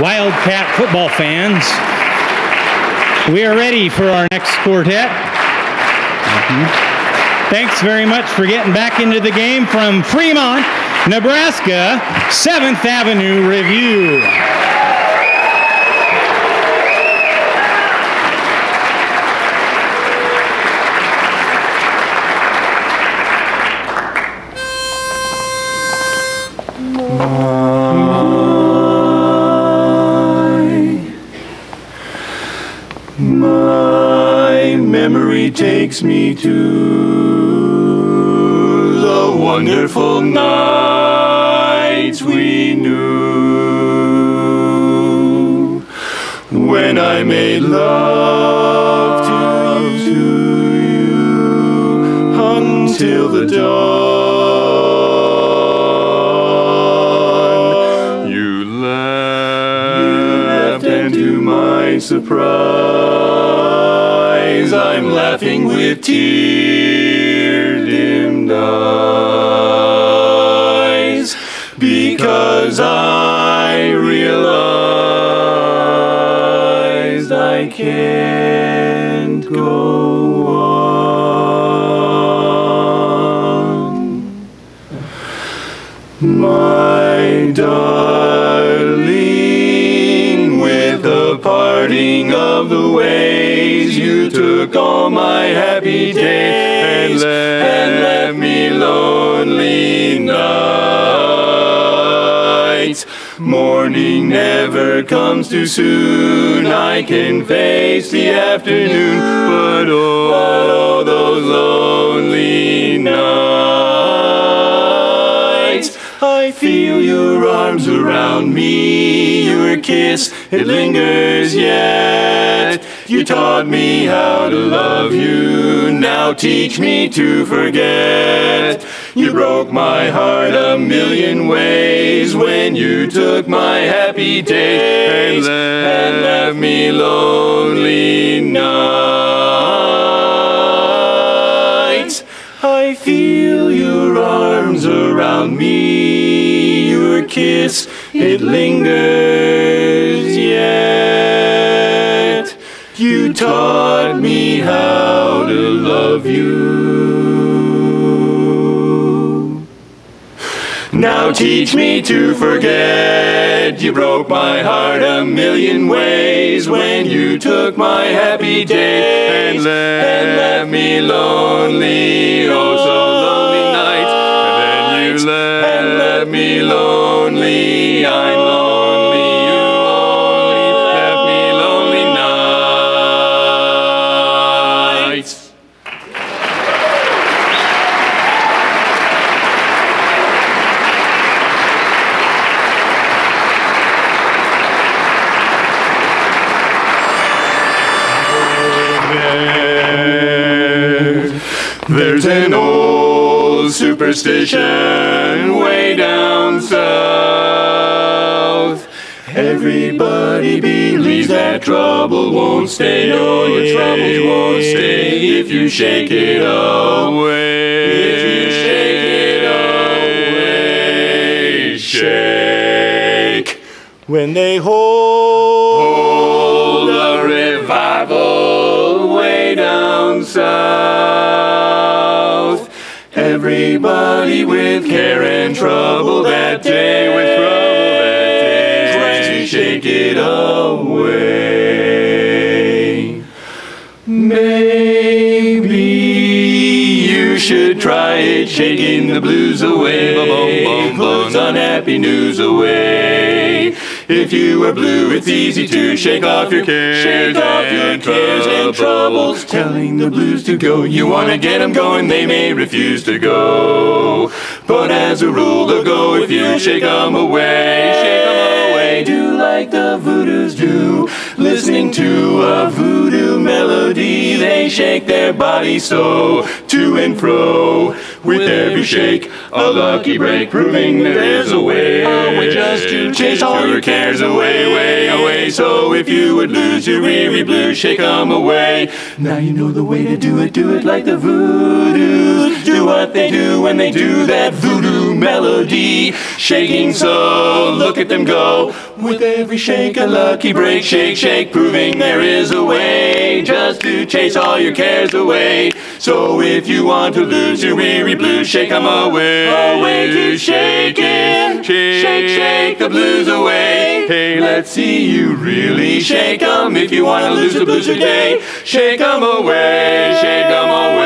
Wildcat football fans. We are ready for our next quartet. Mm-hmm. Thanks very much for getting back into the game from Fremont, Nebraska, 7th Avenue Revue. My memory takes me to the wonderful nights we knew when I made love to you until the dawn. My surprise, I'm laughing with tear dimmed eyes because I realized I can't go on. My darling, parting of the ways, you took all my happy days and left me lonely nights. Morning never comes too soon. I can face the afternoon, but oh, those lonely nights. Feel your arms around me, your kiss, it lingers yet. You taught me how to love you, now teach me to forget. You broke my heart a million ways when you took my happy days and left me lonely nights. I feel your arms around me, your kiss, it lingers yet. You taught me how to love you. Now teach me to forget. You broke my heart a million ways when you took my happy days and left me lonely, oh so lonely nights. And then you left me lonely. I'm There's an old superstition way down south. Everybody believes that trouble won't stay. No, your troubles won't stay if you shake it away. If you shake it away, shake. When they hold a revival way down south, everybody with care and trouble that day, with trouble that day, shake it away. Maybe you should try it, shaking the blues away, blues unhappy news away. If you are blue, it's easy to shake off your cares, shake off your cares and troubles. Telling the blues to go, you wanna get 'em going, they may refuse to go. But as a rule, they'll go if you shake 'em away, shake 'em away. Do like the voodoos do, listening to a voodoo melody. They shake their body so to and fro. With every shake, a lucky break, proving that there's a way. Oh, just to chase all your cares away, way away. So if you would lose your weary blues, shake 'em away. Now you know the way to do it. Do it like the voodoos. Do what they do when they do that voodoo melody. Shaking so, look at them go. With every shake, a lucky break. Shake, shake, proving there is a way just to chase all your cares away. So if you want to lose your weary blues, shake 'em away. Away to shaking. Shake, shake the blues away. Hey, let's see you really shake 'em. If you want to lose the blues today, shake 'em away. Shake 'em away.